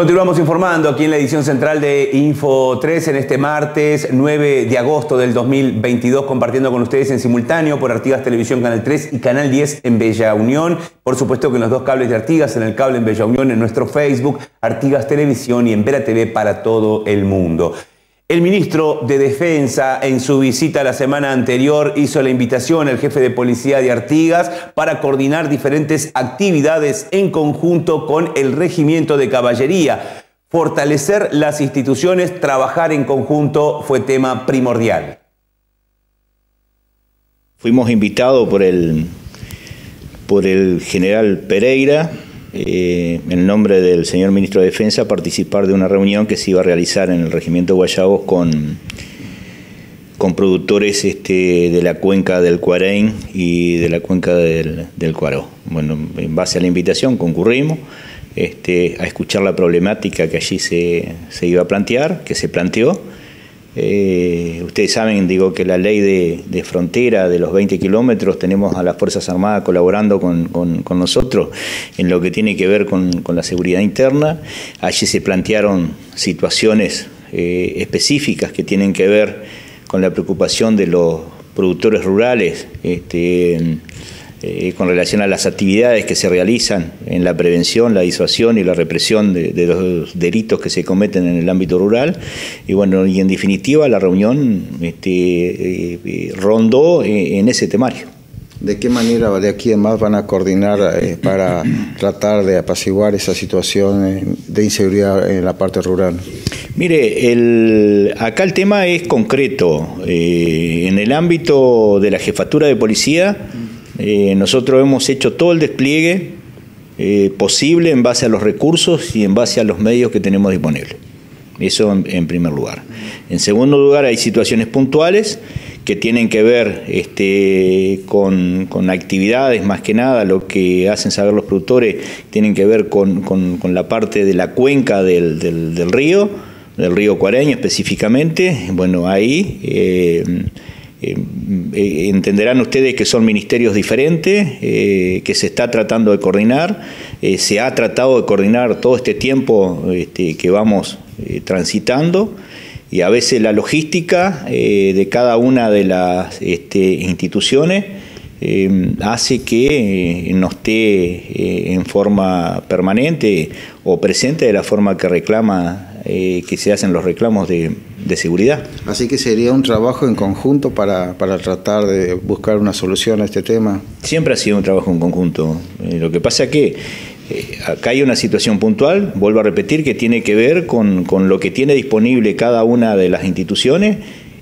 Continuamos informando aquí en la edición central de Info 3 en este martes 9 de agosto del 2022, compartiendo con ustedes en simultáneo por Artigas Televisión Canal 3 y Canal 10 en Bella Unión. Por supuesto que en los dos cables de Artigas, en el cable en Bella Unión, en nuestro Facebook, Artigas Televisión y en Vera TV para todo el mundo. El ministro de Defensa en su visita la semana anterior hizo la invitación al jefe de policía de Artigas para coordinar diferentes actividades en conjunto con el regimiento de caballería. Fortalecer las instituciones, trabajar en conjunto fue tema primordial. Fuimos invitados por el, por el general Pereira, eh, en nombre del señor ministro de Defensa, participar de una reunión que se iba a realizar en el Regimiento Guayabos con, con productores este, de la cuenca del Cuarén y de la cuenca del, del Cuaró. Bueno, en base a la invitación concurrimos este, a escuchar la problemática que allí se, se iba a plantear, que se planteó eh, ustedes saben, digo, que la ley de, frontera de los 20 kilómetros tenemos a las Fuerzas Armadas colaborando con, nosotros en lo que tiene que ver con, la seguridad interna. Allí se plantearon situaciones eh, específicas que tienen que ver con la preocupación de los productores rurales. Este, eh, con relación a las actividades que se realizan en la prevención, la disuasión y la represión de, los delitos que se cometen en el ámbito rural. Y bueno, y en definitiva la reunión este, eh, eh, rondó en ese temario. ¿De qué manera de aquí en más van a coordinar para tratar de apaciguar esa situación de inseguridad en la parte rural? Mire, el, acá el tema es concreto. en el ámbito de la jefatura de policía, eh, nosotros hemos hecho todo el despliegue eh, posible en base a los recursos y en base a los medios que tenemos disponibles. Eso en, primer lugar. En segundo lugar, hay situaciones puntuales que tienen que ver este, con, actividades, más que nada, lo que hacen saber los productores, tienen que ver con, la parte de la cuenca del, río, del río Cuareño específicamente. Bueno, ahí... Eh, eh, eh, entenderán ustedes que son ministerios diferentes, eh, que se está tratando de coordinar, se ha tratado de coordinar todo este tiempo este, que vamos transitando y a veces la logística de cada una de las este, instituciones hace que no esté en forma permanente o presente de la forma que reclama que se hacen los reclamos de, de seguridad. Así que sería un trabajo en conjunto para, para, tratar de buscar una solución a este tema. Siempre ha sido un trabajo en conjunto. Eh, lo que pasa es que eh, acá hay una situación puntual, vuelvo a repetir, que tiene que ver con, con lo que tiene disponible cada una de las instituciones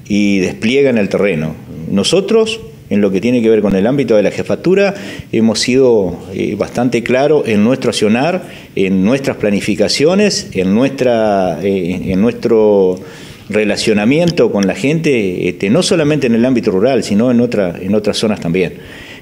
y despliega en el terreno. Nosotros en lo que tiene que ver con el ámbito de la jefatura, hemos sido eh, bastante claros en nuestro accionar, en nuestras planificaciones, en, nuestra, en nuestro relacionamiento con la gente, este, no solamente en el ámbito rural, sino en, otra, en otras zonas también.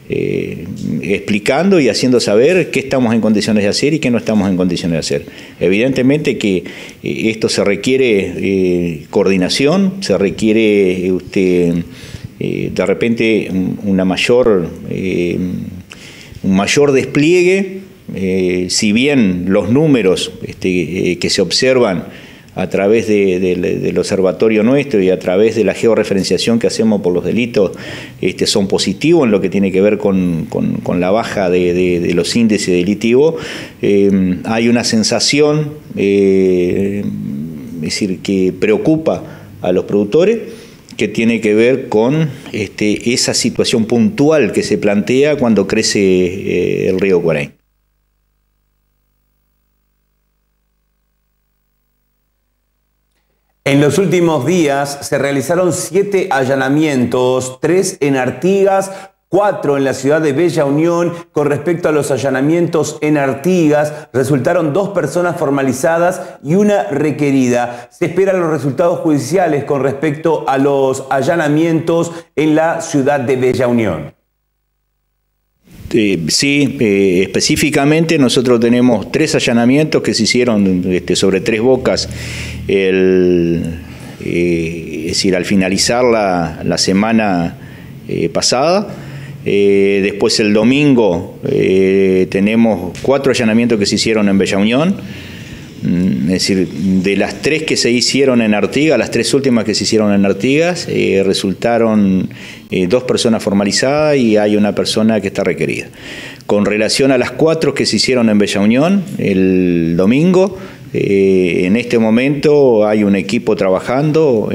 Eh, explicando y haciendo saber qué estamos en condiciones de hacer y qué no estamos en condiciones de hacer. Evidentemente que eh, esto se requiere eh, coordinación, se requiere usted, de repente una mayor, un mayor despliegue, si bien los números este, que se observan a través del observatorio nuestro y a través de la georreferenciación que hacemos por los delitos este, son positivos en lo que tiene que ver con, la baja de, los índices delictivos. Eh, hay una sensación, eh, decir, que preocupa a los productores que tiene que ver con este, esa situación puntual que se plantea cuando crece eh, el río Cuarain. En los últimos días se realizaron siete allanamientos, tres en Artigas, cuatro en la ciudad de Bella Unión. Con respecto a los allanamientos en Artigas, resultaron dos personas formalizadas y una requerida. Se esperan los resultados judiciales con respecto a los allanamientos en la ciudad de Bella Unión. Este, sí, eh, específicamente nosotros tenemos tres allanamientos que se hicieron este, sobre tres bocas, eh, es decir, al finalizar la, semana eh, después el domingo tenemos cuatro allanamientos que se hicieron en Bella Unión. Mm, es decir, de las tres que se hicieron en Artigas, las tres últimas que se hicieron en Artigas, eh, resultaron eh, dos personas formalizadas y hay una persona que está requerida. Con relación a las cuatro que se hicieron en Bella Unión el domingo, eh, en este momento hay un equipo trabajando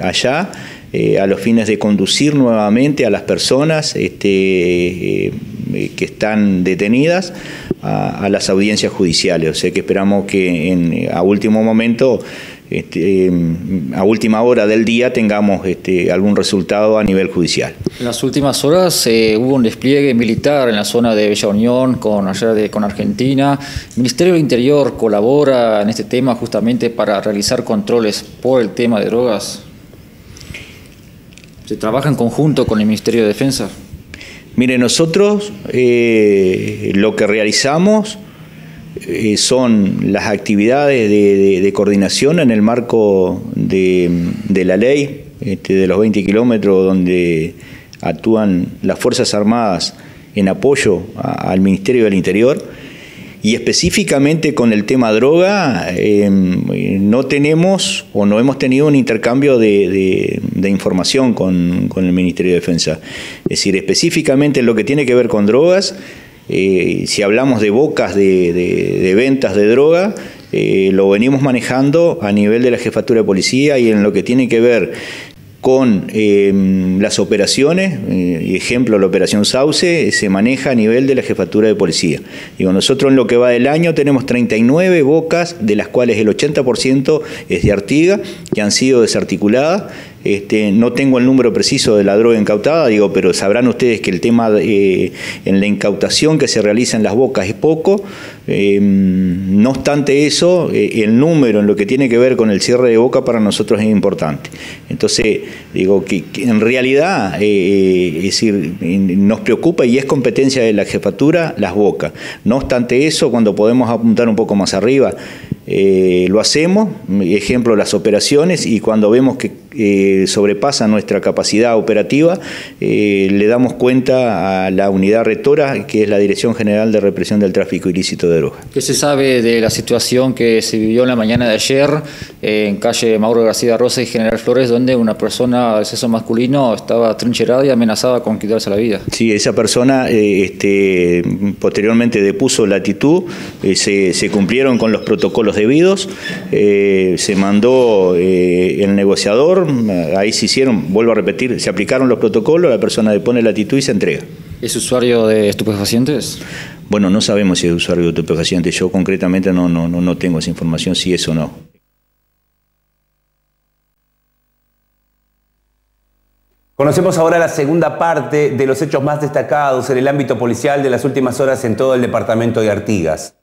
allá a los fines de conducir nuevamente a las personas este, que están detenidas a, las audiencias judiciales. O sea que esperamos que a último momento, este, a última hora del día, tengamos este, algún resultado a nivel judicial. En las últimas horas eh, hubo un despliegue militar en la zona de Bella Unión con, con Argentina. ¿El Ministerio del Interior colabora en este tema justamente para realizar controles por el tema de drogas? ¿Se trabaja en conjunto con el Ministerio de Defensa? Mire, nosotros eh, lo que realizamos eh, son las actividades de, coordinación en el marco de, la ley este, de los 20 kilómetros donde actúan las Fuerzas Armadas en apoyo al Ministerio del Interior y específicamente con el tema droga, em, no tenemos o no hemos tenido un intercambio de, información con, el Ministerio de Defensa. Es decir, específicamente en lo que tiene que ver con drogas, eh, si hablamos de bocas de, ventas de droga, eh, lo venimos manejando a nivel de la jefatura de policía y en lo que tiene que ver con em, las operaciones, eh, ejemplo la operación Sauce, se maneja a nivel de la jefatura de policía. Digo, nosotros en lo que va del año tenemos 39 bocas, de las cuales el 80% es de Artiga, que han sido desarticuladas este, no tengo el número preciso de la droga incautada, digo, pero sabrán ustedes que el tema eh, en la incautación que se realiza en las bocas es poco. Eh, no obstante eso, eh, el número en lo que tiene que ver con el cierre de boca para nosotros es importante. Entonces, digo que, en realidad, es decir, nos preocupa y es competencia de la jefatura las bocas. No obstante eso, cuando podemos apuntar un poco más arriba, lo hacemos, ejemplo las operaciones, y cuando vemos que eh, sobrepasa nuestra capacidad operativa, eh, le damos cuenta a la unidad rectora, que es la Dirección General de Represión del Tráfico Ilícito de Drogas. ¿Qué se sabe de la situación que se vivió en la mañana de ayer en calle Mauro García Rosa y General Flores, donde una persona de sexo masculino estaba trincherada y amenazada con quitarse la vida? Sí, esa persona este, posteriormente depuso la actitud, se, se cumplieron con los protocolos debidos, eh, se mandó eh, el negociador, ahí se hicieron, vuelvo a repetir, se aplicaron los protocolos, la persona depone la actitud y se entrega. ¿Es usuario de estupefacientes? Bueno, no sabemos si es usuario de estupefacientes, yo concretamente no, no, no, no tengo esa información, si es o no. Conocemos ahora la segunda parte de los hechos más destacados en el ámbito policial de las últimas horas en todo el departamento de Artigas.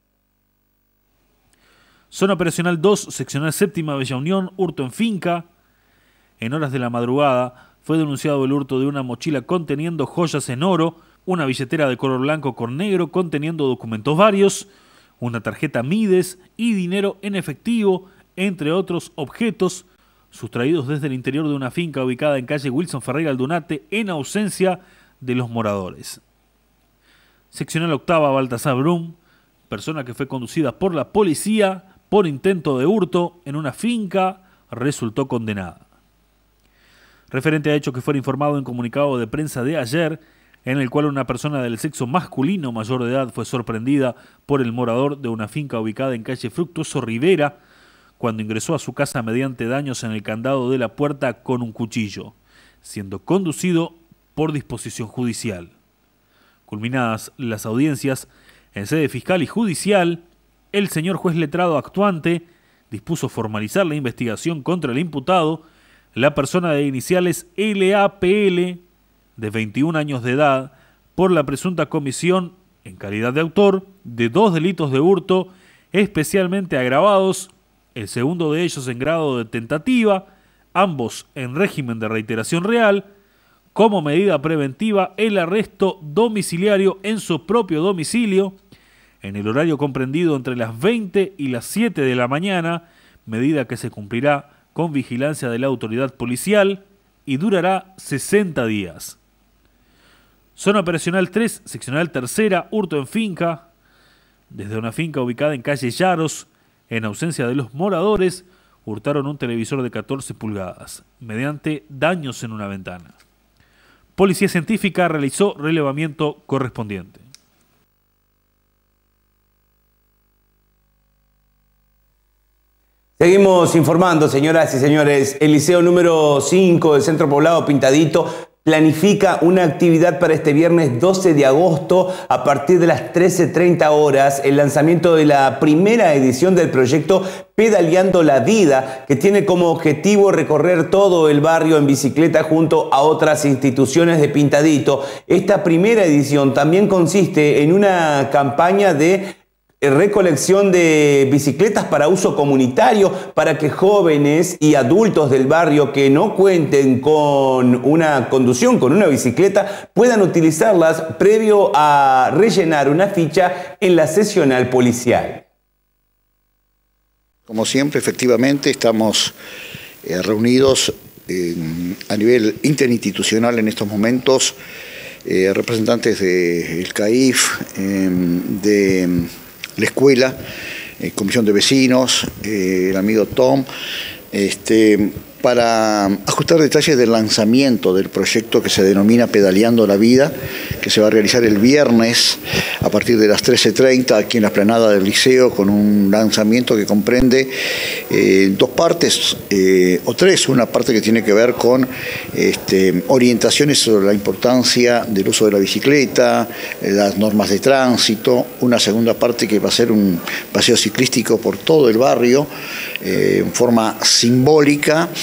Zona Operacional 2, Seccional Séptima, Bella Unión, hurto en finca. En horas de la madrugada fue denunciado el hurto de una mochila conteniendo joyas en oro, una billetera de color blanco con negro conteniendo documentos varios, una tarjeta Mides y dinero en efectivo, entre otros objetos sustraídos desde el interior de una finca ubicada en calle Wilson Ferreira Aldunate en ausencia de los moradores. Seccional octava Baltasar Brum, persona que fue conducida por la policía por intento de hurto en una finca, resultó condenada. Referente a hecho que fue informado en comunicado de prensa de ayer, en el cual una persona del sexo masculino mayor de edad fue sorprendida por el morador de una finca ubicada en calle Fructuoso Rivera, cuando ingresó a su casa mediante daños en el candado de la puerta con un cuchillo, siendo conducido por disposición judicial. Culminadas las audiencias en sede fiscal y judicial, el señor juez letrado actuante dispuso formalizar la investigación contra el imputado, la persona de iniciales LAPL, de 21 años de edad, por la presunta comisión, en calidad de autor, de dos delitos de hurto especialmente agravados, el segundo de ellos en grado de tentativa, ambos en régimen de reiteración real, como medida preventiva el arresto domiciliario en su propio domicilio, en el horario comprendido entre las 20 y las 7 de la mañana, medida que se cumplirá con vigilancia de la autoridad policial y durará 60 días. Zona operacional 3, seccional tercera, hurto en finca, desde una finca ubicada en calle Yaros, En ausencia de los moradores, hurtaron un televisor de 14 pulgadas, mediante daños en una ventana. Policía Científica realizó relevamiento correspondiente. Seguimos informando, señoras y señores. El liceo número 5 del Centro Poblado Pintadito planifica una actividad para este viernes 12 de agosto a partir de las 13.30 horas, el lanzamiento de la primera edición del proyecto Pedaleando la Vida, que tiene como objetivo recorrer todo el barrio en bicicleta junto a otras instituciones de Pintadito. Esta primera edición también consiste en una campaña de recolección de bicicletas para uso comunitario para que jóvenes y adultos del barrio que no cuenten con una conducción, con una bicicleta, puedan utilizarlas previo a rellenar una ficha en la sesional policial. Como siempre, efectivamente, estamos eh, reunidos a nivel interinstitucional en estos momentos, eh, representantes del CAIF, em, de la escuela, eh, comisión de vecinos, eh, el amigo Tom, este, para ajustar detalles del lanzamiento del proyecto que se denomina Pedaleando la Vida, que se va a realizar el viernes a partir de las 13.30 aquí en la esplanada del liceo con un lanzamiento que comprende eh, dos partes eh, o tres, una parte que tiene que ver con este, orientaciones sobre la importancia del uso de la bicicleta, eh, las normas de tránsito, una segunda parte que va a ser un paseo ciclístico por todo el barrio en forma simbólica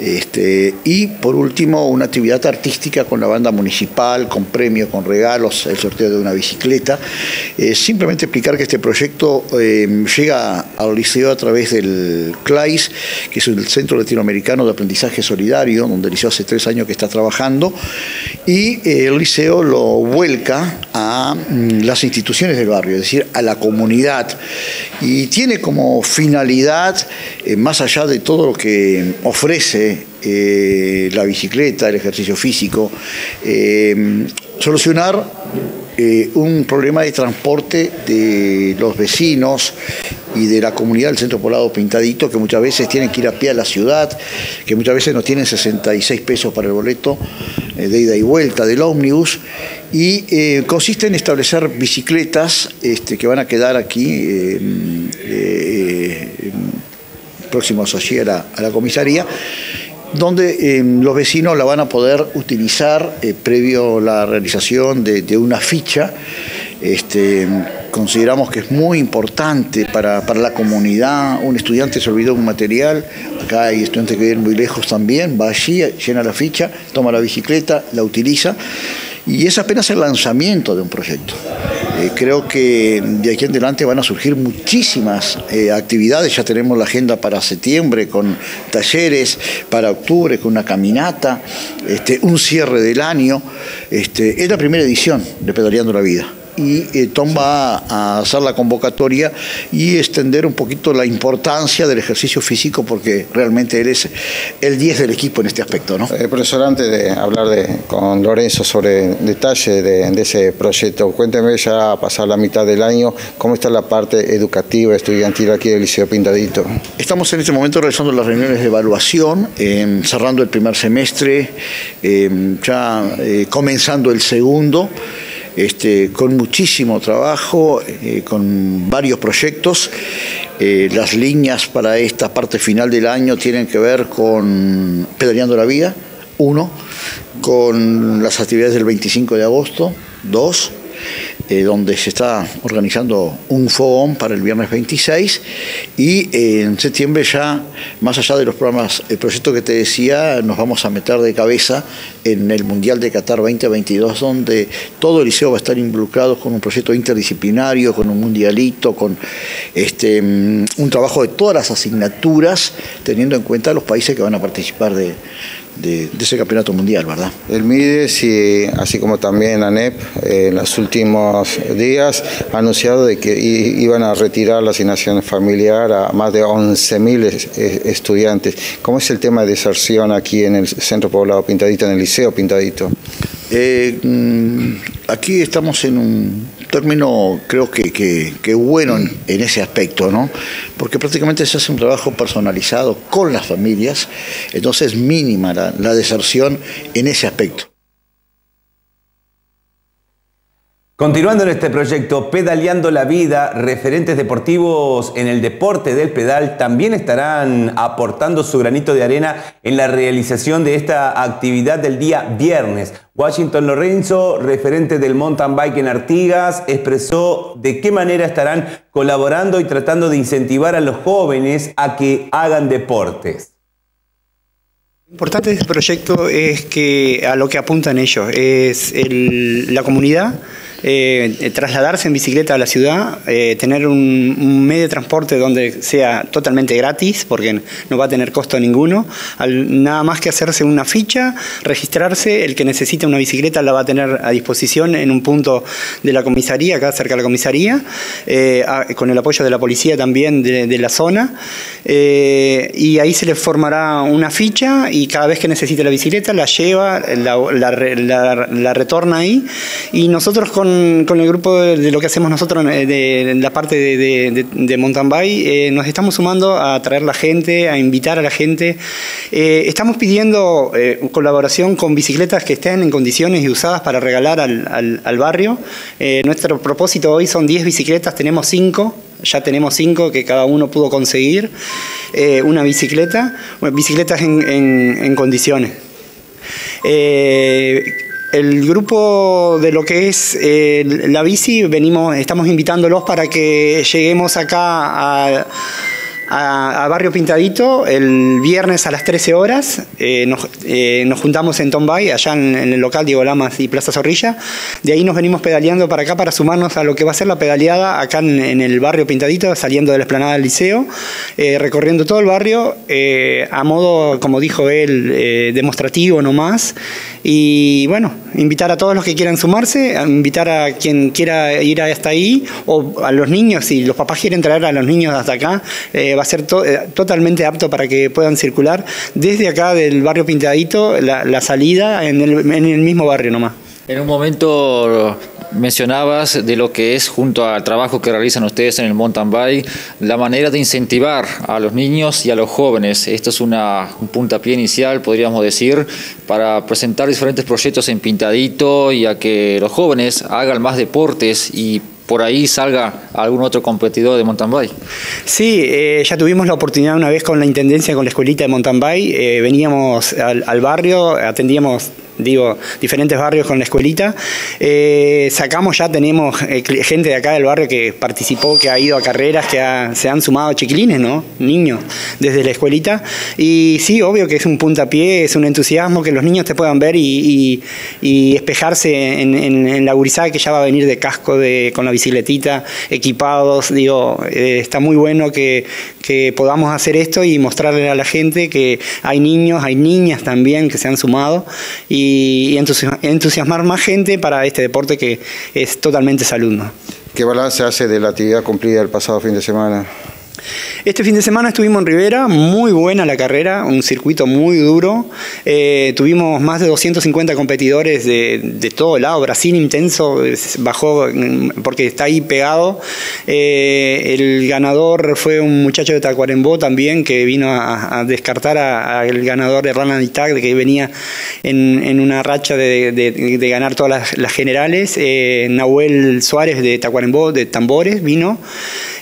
este, y por último, una actividad artística con la banda municipal, con premios, con regalos, el sorteo de una bicicleta. Eh, simplemente explicar que este proyecto eh, llega al liceo a través del CLAIS, que es el Centro Latinoamericano de Aprendizaje Solidario, donde el liceo hace tres años que está trabajando, y eh, el liceo lo vuelca a mm, las instituciones del barrio, es decir, a la comunidad. Y tiene como finalidad, más allá de todo lo que ofrece eh, la bicicleta, el ejercicio físico, eh, solucionar eh, un problema de transporte de los vecinos y de la comunidad del centro poblado Pintadito, que muchas veces tienen que ir a pie a la ciudad, que muchas veces no tienen 66 pesos para el boleto de ida y vuelta del ómnibus, y consiste en establecer bicicletas este, que van a quedar aquí próximos allí a la, comisaría, donde eh, los vecinos la van a poder utilizar eh, previo a la realización de, una ficha. Este, consideramos que es muy importante para, la comunidad. Un estudiante se olvidó un material, acá hay estudiantes que vienen muy lejos también, va allí, llena la ficha, toma la bicicleta, la utiliza y es apenas el lanzamiento de un proyecto. Eh, creo que de aquí en adelante van a surgir muchísimas eh, actividades, ya tenemos la agenda para septiembre con talleres, para octubre con una caminata, este, un cierre del año. Este, es la primera edición de Pedaleando la Vida y eh, Tom va a hacer la convocatoria y extender un poquito la importancia del ejercicio físico porque realmente él es el 10 del equipo en este aspecto. ¿no? Eh, profesor, antes de hablar de, con Lorenzo sobre detalle de, ese proyecto, cuénteme ya a pasar la mitad del año, ¿cómo está la parte educativa, estudiantil aquí del Liceo Pintadito? Estamos en este momento realizando las reuniones de evaluación, em, cerrando el primer semestre, em, ya eh, comenzando el segundo. Este, con muchísimo trabajo, eh, con varios proyectos. Eh, las líneas para esta parte final del año tienen que ver con Pedaleando la Vida, uno, con las actividades del 25 de agosto, dos, eh, donde se está organizando un fogón para el viernes 26 y eh, en septiembre ya, más allá de los programas, el proyecto que te decía, nos vamos a meter de cabeza en el Mundial de Qatar 2022, donde todo el liceo va a estar involucrado con un proyecto interdisciplinario, con un mundialito, con este, mm, un trabajo de todas las asignaturas, teniendo en cuenta los países que van a participar de, de, ese campeonato mundial, ¿verdad? El MIDES, y así como también ANEP, en los últimos días ha anunciado de que iban a retirar la asignación familiar a más de 11.000 estudiantes. ¿Cómo es el tema de deserción aquí en el centro poblado Pintadito, en el liceo Pintadito? Eh, mm, aquí estamos en un término creo que, que, bueno en, ese aspecto, ¿no? Porque prácticamente se hace un trabajo personalizado con las familias, entonces mínima la deserción en ese aspecto. Continuando en este proyecto, Pedaleando la Vida, referentes deportivos en el deporte del pedal también estarán aportando su granito de arena en la realización de esta actividad del día viernes. Washington Lorenzo, referente del mountain bike en Artigas, expresó de qué manera estarán colaborando y tratando de incentivar a los jóvenes a que hagan deportes. Lo importante de este proyecto es que a lo que apuntan ellos es la comunidad eh, trasladarse en bicicleta a la ciudad, eh, tener un, medio de transporte donde sea totalmente gratis, porque no va a tener costo ninguno, nada más que hacerse una ficha, registrarse, el que necesite una bicicleta la va a tener a disposición en un punto de la comisaría, acá cerca de la comisaría, eh, con el apoyo de la policía también de, la zona, y ahí se le formará una ficha y cada vez que necesite la bicicleta la lleva, la retorna ahí, y nosotros con con, el grupo de, lo que hacemos nosotros eh, de, la parte de, mountain bike, eh, nos estamos sumando a traer la gente, a invitar a la gente. Eh, estamos pidiendo colaboración con bicicletas que estén en condiciones y usadas para regalar al, barrio. nuestro propósito hoy son 10 bicicletas, tenemos 5 ya tenemos cinco que cada uno pudo conseguir una bicicleta, bicicletas en, condiciones el grupo de lo que es eh, la bici, venimos, estamos invitándolos para que lleguemos acá a Barrio Pintadito el viernes a las 13 horas. Eh, eh, nos, juntamos en Tombay, allá en, el local Diego Lamas y Plaza Zorrilla. De ahí nos venimos pedaleando para acá para sumarnos a lo que va a ser la pedaleada acá en, el barrio Pintadito, saliendo de la esplanada del liceo, recorriendo todo el barrio a modo, como dijo él, demostrativo nomás. Y bueno, invitar a todos los que quieran sumarse, invitar a quien quiera ir hasta ahí, o a los niños, si los papás quieren traer a los niños hasta acá, va a ser eh, totalmente apto para que puedan circular desde acá del barrio Pintadito, la, salida en el, en el mismo barrio nomás. En un momento mencionabas de lo que es junto al trabajo que realizan ustedes en el mountain bike, la manera de incentivar a los niños y a los jóvenes. Esto es una, un puntapié inicial, podríamos decir, para presentar diferentes proyectos en Pintadito y a que los jóvenes hagan más deportes y por ahí salga algún otro competidor de mountain bike. Sí, eh, ya tuvimos la oportunidad una vez con la intendencia, con la escuelita de mountain bike, eh, veníamos al, barrio, atendíamos digo, diferentes barrios con la escuelita. Eh, sacamos ya, tenemos gente de acá del barrio que participó, que ha ido a carreras, que se han sumado chiquilines, ¿no? Niños, desde la escuelita. Y sí, obvio que es un puntapié, es un entusiasmo que los niños te puedan ver y, espejarse en, la gurizada que ya va a venir de casco de, con la bicicletita, equipados. Digo, eh, está muy bueno que, podamos hacer esto y mostrarle a la gente que hay niños, hay niñas también que se han sumado y, entusiasmar más gente para este deporte que es totalmente salud. ¿Qué balance hace de la actividad cumplida el pasado fin de semana? Este fin de semana estuvimos en Rivera, muy buena la carrera, un circuito muy duro. Eh, tuvimos más de 250 competidores de, todo lado. Brasil intenso, bajó mm, porque está ahí pegado. Eh, el ganador fue un muchacho de Tacuarembó también que vino a, descartar al ganador de Rana Itag, que venía en, una racha de, ganar todas las, generales. Eh, Nahuel Suárez de Tacuarembó, de Tambores, vino.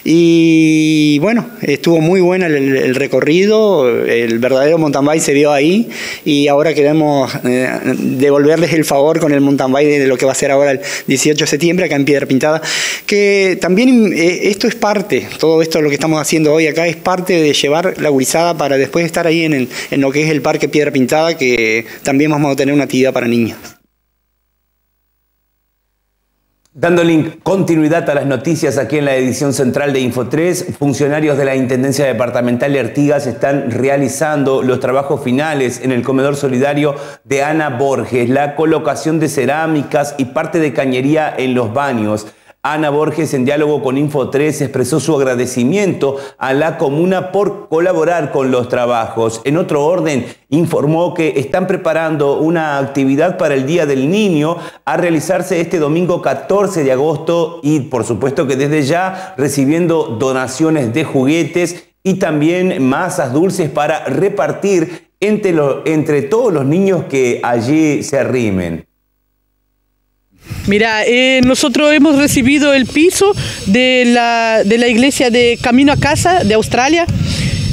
Y bueno, estuvo muy buena el, recorrido, el verdadero mountain bike se vio ahí y ahora queremos eh, devolverles el favor con el mountain bike de lo que va a ser ahora el 18 de septiembre acá en Piedra Pintada, que también eh, esto es parte, todo esto lo que estamos haciendo hoy acá es parte de llevar la gurizada para después estar ahí en, en lo que es el Parque Piedra Pintada, que también vamos a tener una actividad para niños. Dando continuidad a las noticias aquí en la edición central de Info3, funcionarios de la Intendencia Departamental de Artigas están realizando los trabajos finales en el comedor solidario de Ana Borges, la colocación de cerámicas y parte de cañería en los baños. Ana Borges, en diálogo con Info 3, expresó su agradecimiento a la comuna por colaborar con los trabajos. En otro orden, informó que están preparando una actividad para el Día del Niño a realizarse este domingo 14 de agosto y por supuesto que desde ya recibiendo donaciones de juguetes y también masas dulces para repartir entre, entre todos los niños que allí se arrimen. Mira, eh, nosotros hemos recibido el piso de la, de la iglesia de Camino a Casa de Australia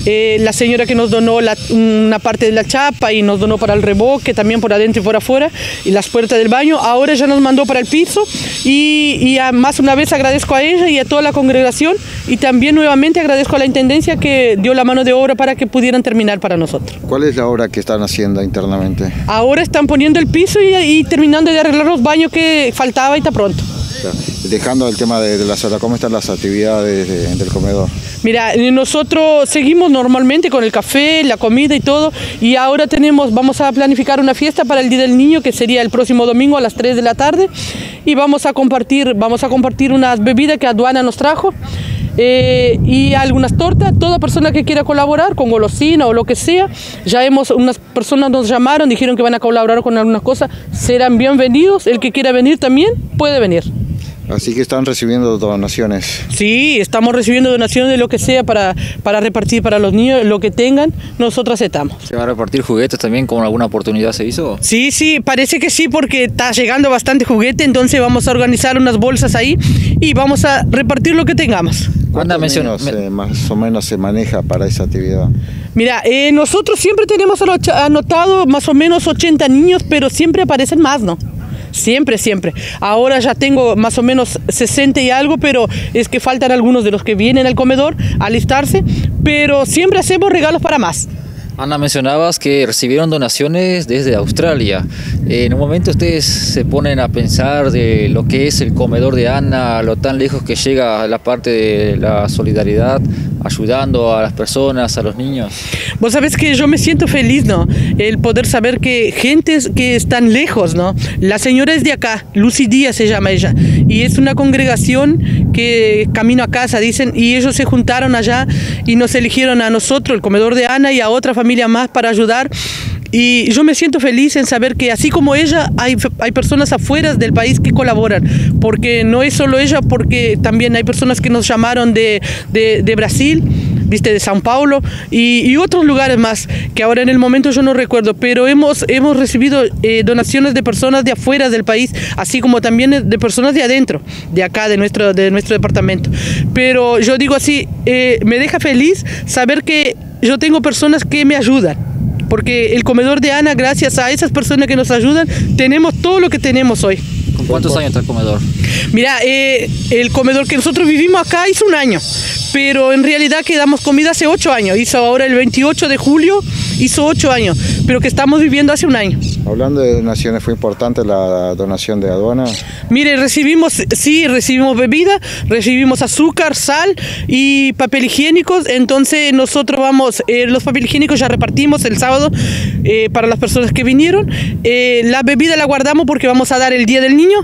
eh, la señora que nos donó una parte de la chapa y nos donó para el reboque, también por adentro y por afuera, y las puertas del baño, ahora ya nos mandó para el piso y, más una vez agradezco a ella y a toda la congregación y también nuevamente agradezco a la Intendencia que dio la mano de obra para que pudieran terminar para nosotros. ¿Cuál es la obra que están haciendo internamente? Ahora están poniendo el piso y, terminando de arreglar los baños que faltaba y está pronto. Dejando el tema de, la sala, ¿cómo están las actividades del comedor? Mira, nosotros seguimos normalmente con el café, la comida y todo, y ahora tenemos, vamos a planificar una fiesta para el Día del Niño, que sería el próximo domingo a las 3 de la tarde, y vamos a compartir, vamos a compartir unas bebidas que Aduana nos trajo. Eh, y algunas tortas, toda persona que quiera colaborar con golosina o lo que sea, ya hemos, unas personas nos llamaron, dijeron que van a colaborar con algunas cosas, serán bienvenidos, el que quiera venir también puede venir. Así que están recibiendo donaciones. Sí, estamos recibiendo donaciones de lo que sea para, para repartir para los niños, lo que tengan, nosotros aceptamos. ¿Se va a repartir juguetes también como alguna oportunidad se hizo? Sí, sí, parece que sí porque está llegando bastante juguete, entonces vamos a organizar unas bolsas ahí y vamos a repartir lo que tengamos. ¿Cuántos niños eh, más o menos se maneja para esa actividad? Mira, eh, nosotros siempre tenemos anotado más o menos 80 niños, pero siempre aparecen más, ¿no? Siempre, siempre. Ahora ya tengo más o menos 60 y algo, pero es que faltan algunos de los que vienen al comedor a alistarse, pero siempre hacemos regalos para más. Ana, mencionabas que recibieron donaciones desde Australia. En un momento ustedes se ponen a pensar de lo que es el comedor de Ana, lo tan lejos que llega la parte de la solidaridad, ayudando a las personas, a los niños. Vos sabés que yo me siento feliz, ¿no? El poder saber que gentes que están lejos, ¿no? La señora es de acá, Lucy Díaz se llama ella, y es una congregación que camino a casa, dicen, y ellos se juntaron allá y nos eligieron a nosotros, el comedor de Ana, y a otra familia familia más para ayudar. Y yo me siento feliz en saber que así como ella, hay, hay personas afuera del país que colaboran, porque no es solo ella, porque también hay personas que nos llamaron de, de, Brasil, viste, de Sao Paulo y, y, otros lugares más, que ahora en el momento yo no recuerdo, pero hemos, hemos recibido eh, donaciones de personas de afuera del país, así como también de personas de adentro, de acá, de nuestro, de nuestro departamento. Pero yo digo así, eh, me deja feliz saber que yo tengo personas que me ayudan. Porque el comedor de Ana, gracias a esas personas que nos ayudan, tenemos todo lo que tenemos hoy. ¿Con cuántos años está el comedor? Mira, eh, el comedor que nosotros vivimos acá hizo un año, pero en realidad quedamos comida hace ocho años. Hizo ahora el 28 de julio, hizo ocho años, pero que estamos viviendo hace un año. Hablando de donaciones, ¿fue importante la donación de aduana? Mire, recibimos, sí, recibimos bebida, recibimos azúcar, sal y papel higiénicos. Entonces nosotros vamos, eh, los papel higiénicos ya repartimos el sábado eh, para las personas que vinieron. la bebida la guardamos porque vamos a dar el Día del Niño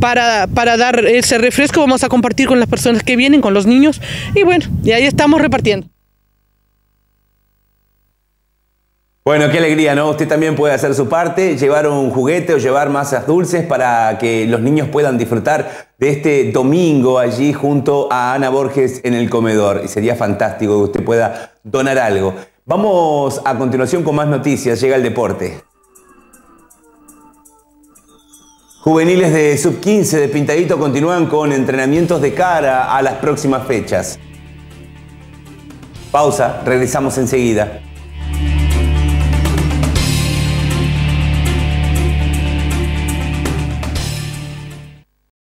para, para dar ese refresco, vamos a compartir con las personas que vienen, con los niños, y bueno, y ahí estamos repartiendo. Bueno, qué alegría, ¿no? Usted también puede hacer su parte, llevar un juguete o llevar masas dulces para que los niños puedan disfrutar de este domingo allí junto a Ana Borges en el comedor. Y sería fantástico que usted pueda donar algo. Vamos a continuación con más noticias. Llega el deporte. Juveniles de sub-15 de Pintadito continúan con entrenamientos de cara a las próximas fechas. Pausa, regresamos enseguida.